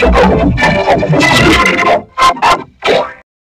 Oh,